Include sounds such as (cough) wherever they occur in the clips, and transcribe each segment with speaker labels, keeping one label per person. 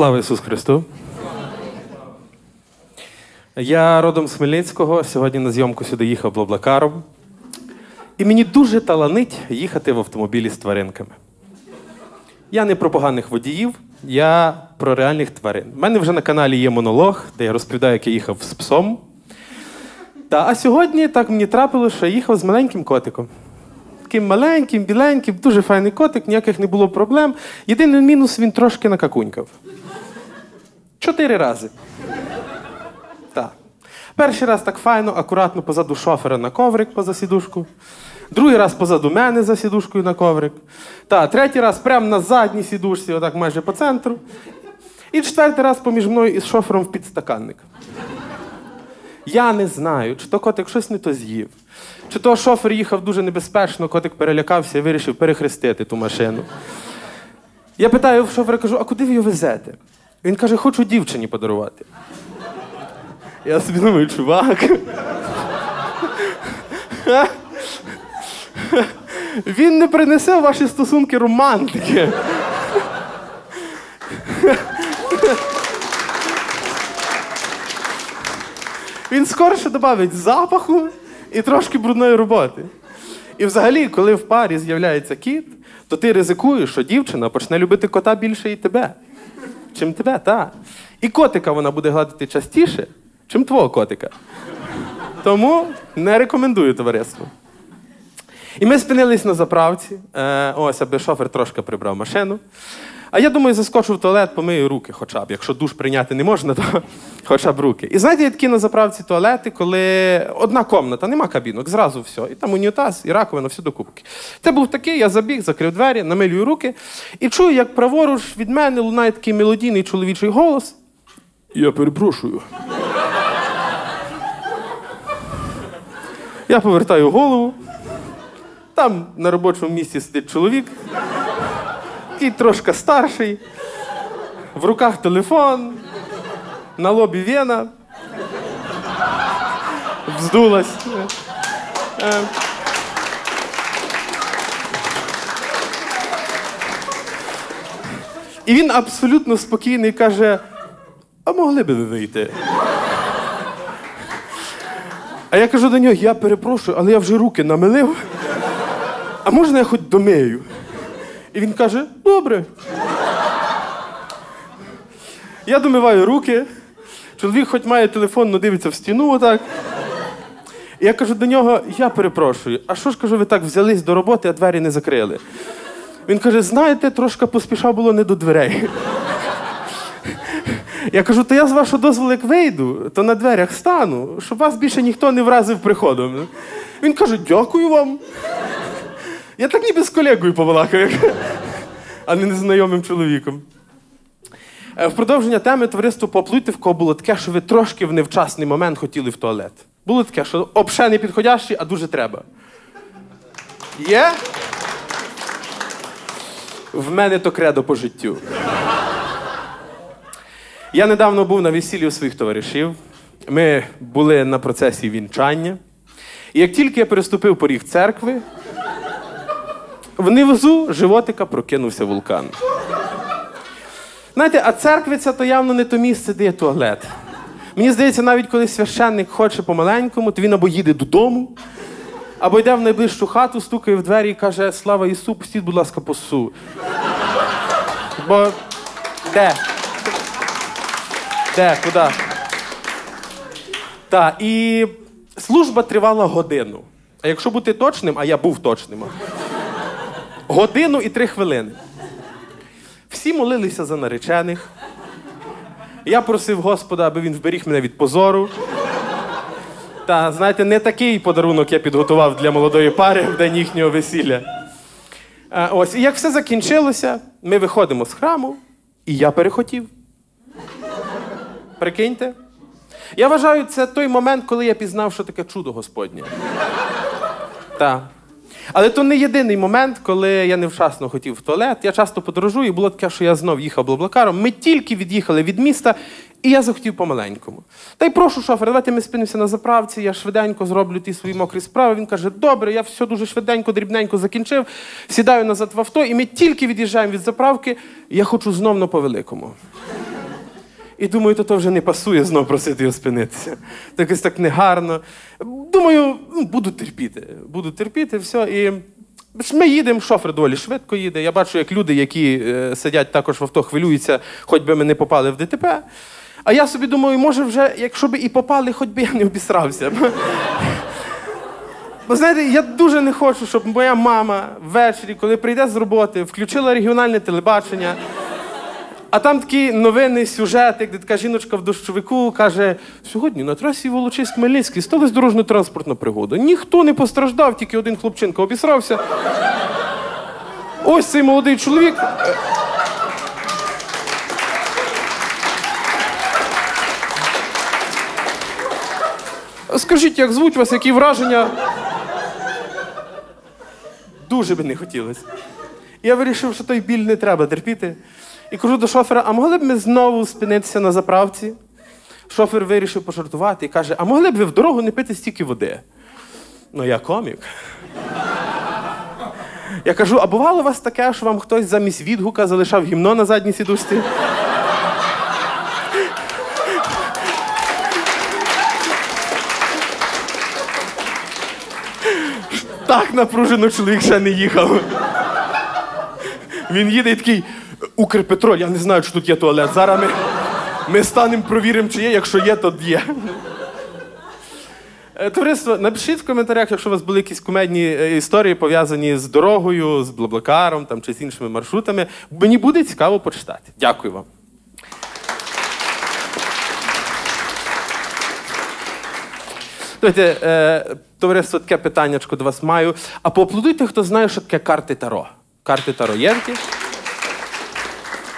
Speaker 1: Слава Ісусу Христу! Я родом з Хмельницького. Сьогодні на зйомку сюди їхав Блаблакаром. І мені дуже таланить їхати в автомобілі з тваринками. Я не про поганих водіїв, я про реальних тварин. У мене вже на каналі є монолог, де я розповідаю, як я їхав з псом. Та, а сьогодні так мені трапилося, що я їхав з маленьким котиком. Таким маленьким, біленьким, дуже файний котик, ніяких не було проблем. Єдиний мінус він трошки накакунькав. Чотири рази. Так. Перший раз так файно, акуратно позаду шофера на коврик поза сідушку. Другий раз позаду мене за сідушкою на коврик. Та, третій раз прямо на задній сідушці, отак майже по центру. І четвертий раз поміж мною і шофером в підстаканник. Я не знаю, чи то котик щось не то з'їв, чи то шофер їхав дуже небезпечно, котик перелякався і вирішив перехрестити ту машину. Я питаю в шофера, кажу, а куди ви його везете? Він каже, хочу дівчині подарувати. Я собі думаю, чувак. Він не принесе в ваші стосунки романтики. Він скорше додавить запаху і трошки брудної роботи. І взагалі, коли в парі з'являється кіт, то ти ризикуєш, що дівчина почне любити кота більше і тебе. Чим тебе, так. І котика вона буде гладити частіше, чим твого котика. Тому не рекомендую товариство. І ми спинились на заправці. Е, ось, аби шофер трошки прибрав машину. А я думаю, заскочу в туалет, помию руки хоча б. Якщо душ прийняти не можна, то (laughs) хоча б руки. І знаєте, є такі на заправці туалети, коли одна комната, нема кабінок, зразу все. І там унітаз, і раковина, все до кубки. Це був такий, я забіг, закрив двері, намилюю руки і чую, як праворуч від мене лунає такий мелодійний чоловічий голос. Я перепрошую. Я повертаю голову. Там на робочому місці сидить чоловік, який трошки старший, в руках телефон, на лобі вена. Вздулась. Е. І він абсолютно спокійний каже: а могли би ви вийти? А я кажу до нього, я перепрошую, але я вже руки намилив. А можна я хоч домию? І він каже: добре. Я домиваю руки. Чоловік хоч має телефон, але дивиться в стіну отак. І я кажу до нього: я перепрошую, а що ж кажу, ви так взялись до роботи, а двері не закрили? Він каже: знаєте, трошки поспішав було не до дверей. Я кажу, то я з вашого дозволу, як вийду, то на дверях стану, щоб вас більше ніхто не вразив приходом. Він каже, дякую вам. Я так ніби з колегою побалакав, а не незнайомим чоловіком. Е, В продовження теми товариство кого було таке, що ви трошки в невчасний момент хотіли в туалет. Було таке, що обше не підходящий, а дуже треба. Є? В мене то кредо по життю. Я недавно був на весіллі у своїх товаришів. Ми були на процесі вінчання. І як тільки я переступив поріг церкви, внизу животика прокинувся вулкан. Знаєте, а церквиця то явно не то місце, де є туалет. Мені здається, навіть коли священник хоче по-маленькому, то він або їде додому, або йде в найближчу хату, стукає в двері і каже: Слава Ісу, пустіть, будь ласка, посу. Бо де? Де? Куди? Так, і служба тривала годину. А якщо бути точним, а я був точним, годину і три хвилини. Всі молилися за наречених. Я просив Господа, аби він вберіг мене від позору. Та, знаєте, не такий подарунок я підготував для молодої пари в день їхнього весілля. А, ось, і як все закінчилося, ми виходимо з храму, і я перехотів. Прикиньте. Я вважаю, це той момент, коли я пізнав, що таке чудо Господнє. Так. Але то не єдиний момент, коли я невчасно хотів в туалет. Я часто подорожую, і було таке, що я знов їхав блаблакаром. Ми тільки від'їхали від міста, і я захотів по-маленькому. Та й прошу шофера, давайте ми спинимося на заправці, я швиденько зроблю ті свої мокрі справи. Він каже: добре, я все дуже швиденько, дрібненько закінчив, сідаю назад в авто, і ми тільки від'їжджаємо від заправки, я хочу знов на по-великому. І думаю, то, то вже не пасує знов просити його спинитися. Так якось так негарно. Думаю, ну, буду терпіти. Буду терпіти, все. І ми їдемо, шофер доволі швидко їде. Я бачу, як люди, які е, сидять також в авто, хвилюються, хоч би ми не попали в ДТП. А я собі думаю, може, вже, якщо б і попали, хоч би я не обісрався. Бо знаєте, я дуже не хочу, щоб моя мама ввечері, коли прийде з роботи, включила регіональне телебачення. А там такі новини, сюжети, де така жіночка в дощовику каже: сьогодні на трасі Волочиськ Хмельницький сталася дорожньо-транспортна пригода. Ніхто не постраждав, тільки один хлопчинка обісрався. Ось цей молодий чоловік. Скажіть, як звуть вас, які враження? Дуже би не хотілося. Я вирішив, що той біль не треба терпіти. І кажу до шофера: а могли б ми знову спинитися на заправці? Шофер вирішив пожартувати і каже: А могли б ви в дорогу не пити стільки води? Ну, я комік. Я кажу: а бувало у вас таке, що вам хтось замість відгука залишав гімно на задній сідушці? Так напружено чоловік ще не їхав. Він їде і такий Укрпетроль, я не знаю, чи тут є туалет. Зараз ми, ми станемо, провіримо, чи є. Якщо є, то є. Е, Товариство, напишіть в коментарях, якщо у вас були якісь кумедні е, історії, пов'язані з дорогою, з Блаблакаром там, чи з іншими маршрутами. Мені буде цікаво почитати. Дякую вам. Давайте, е, товариство, таке питаннячко до вас маю. А поаплодуйте, хто знає, що таке карти Таро. Карти Таро є?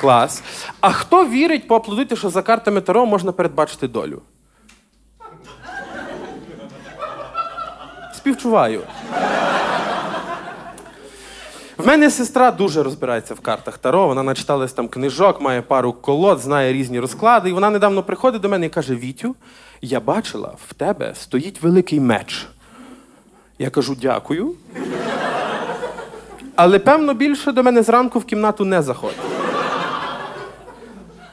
Speaker 1: Клас. А хто вірить, поаплодуйте, що за картами Таро можна передбачити долю? Співчуваю. В мене сестра дуже розбирається в картах Таро. Вона начиталась там книжок, має пару колод, знає різні розклади. І вона недавно приходить до мене і каже: Вітю, я бачила, в тебе стоїть великий меч. Я кажу, дякую. Але певно більше до мене зранку в кімнату не заходить.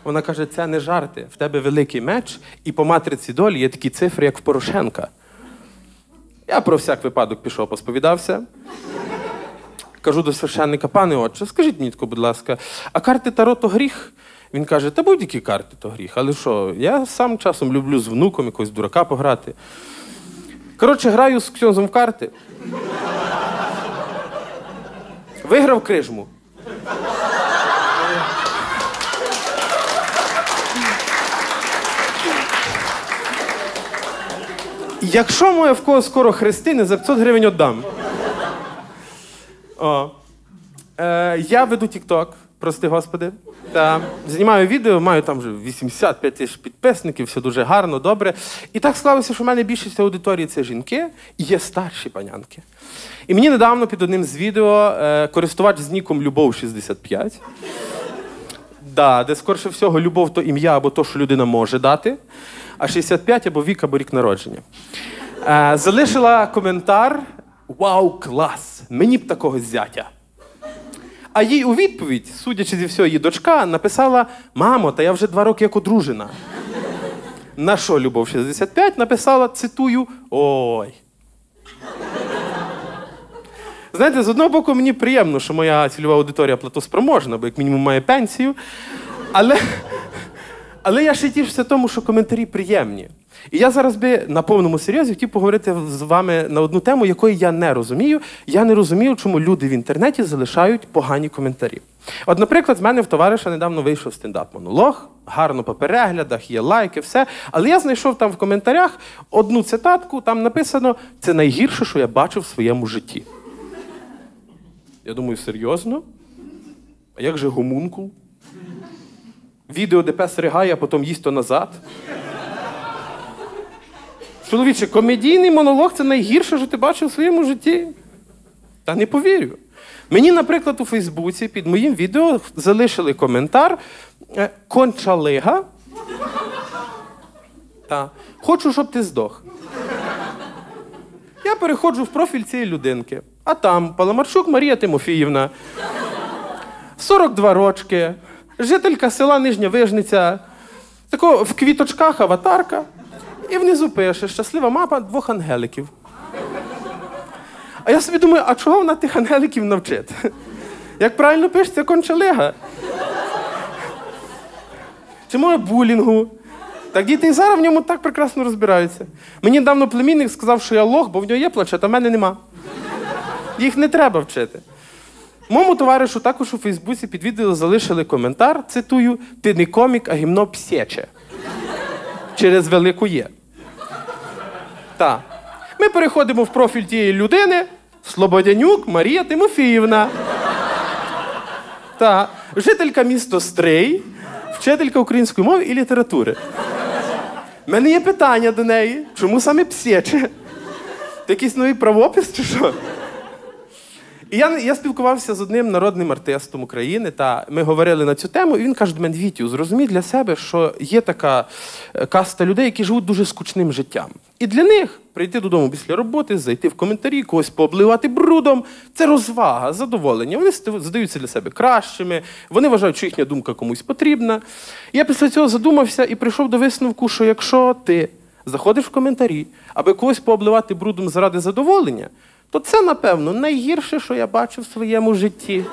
Speaker 1: Вона каже: це не жарти. В тебе великий меч, і по матриці долі є такі цифри, як в Порошенка. Я про всяк випадок пішов, посповідався. Кажу до священника, пане отче, скажіть мені, будь ласка, а карти Таро то гріх? Він каже, та будь-які карти то гріх. Але що, я сам часом люблю з внуком якогось дурака пограти. Коротше, граю з ксьонзом в карти. Виграв крижму. Якщо моє в кого скоро хрестини, за 500 гривень віддам. О. Е, я веду TikTok, прости господи. Та, знімаю відео, маю там вже 85 тисяч підписників, все дуже гарно, добре. І так склалося, що в мене більшість аудиторії це жінки і є старші панянки. І мені недавно під одним з відео е, користувач з ніком Любов 65. Да, де скорше всього любов то ім'я або то, що людина може дати, а 65 або вік, або рік народження. Е, залишила коментар: Вау, клас! Мені б такого зятя. А їй у відповідь, судячи зі всього, її дочка, написала: Мамо, та я вже два роки як одружена. На що Любов 65 написала, цитую: Ой. Знаєте, з одного боку, мені приємно, що моя цільова аудиторія платоспроможна, бо як мінімум має пенсію. Але, але я ще тішуся тому, що коментарі приємні. І я зараз би на повному серйозі хотів поговорити з вами на одну тему, якої я не розумію. Я не розумію, чому люди в інтернеті залишають погані коментарі. От, наприклад, з мене в товариша недавно вийшов стендап-монолог, гарно по переглядах, є лайки, все. Але я знайшов там в коментарях одну цитатку, там написано: це найгірше, що я бачив в своєму житті. Я думаю, серйозно? А як же гомункул? Відео, де пес ригає, а потім їсть то назад. Чоловіче, комедійний монолог це найгірше, що ти бачив у своєму житті. Та не повірю. Мені, наприклад, у Фейсбуці під моїм відео залишили коментар е, Кончалига. Та. Хочу, щоб ти здох. Я переходжу в профіль цієї людинки. А там Паламарчук Марія Тимофіївна, 42 рочки, жителька села Нижня Вижниця, Тако в квіточках аватарка, і внизу пише щаслива мапа двох ангеликів. А я собі думаю, а чого вона тих ангеликів навчить? Як правильно пишеться кончалега? Чи може булінгу? Так діти і зараз в ньому так прекрасно розбираються. Мені давно племінник сказав, що я лох, бо в нього є плачет, а в мене нема. Їх не треба вчити. Моєму товаришу також у Фейсбуці під відео залишили коментар, цитую: ти не комік, а гімно псєче. Через велику є. Так. Ми переходимо в профіль тієї людини. Слободянюк Марія Тимофіївна. Та жителька міста Стрий, вчителька української мови і літератури. У мене є питання до неї. Чому саме псєче? Ти якийсь новий правопис чи що? І я, я спілкувався з одним народним артистом України, та ми говорили на цю тему, і він каже до мене: Вітю, зрозумій для себе, що є така е, каста людей, які живуть дуже скучним життям. І для них прийти додому після роботи, зайти в коментарі, когось пообливати брудом це розвага, задоволення. Вони здаються для себе кращими, вони вважають, що їхня думка комусь потрібна. Я після цього задумався і прийшов до висновку, що якщо ти заходиш в коментарі, аби когось пообливати брудом заради задоволення, то це, напевно, найгірше, що я бачив в своєму житті.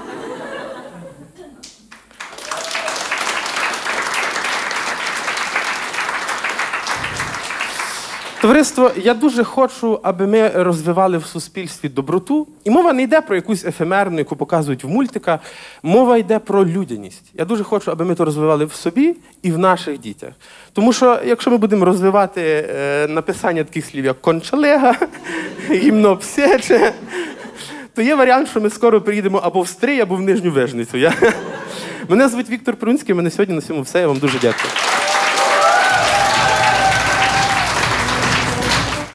Speaker 1: Товариство, я дуже хочу, аби ми розвивали в суспільстві доброту. І мова не йде про якусь ефемерну, яку показують в мультиках. Мова йде про людяність. Я дуже хочу, аби ми то розвивали в собі і в наших дітях. Тому що, якщо ми будемо розвивати е, написання таких слів, як кончалега, (laughs) гімно псече, то є варіант, що ми скоро приїдемо або в Стрий, або в Нижню Вежницю. Я... (laughs) Мене звуть Віктор Прунський, мене сьогодні на цьому все. Я вам дуже дякую.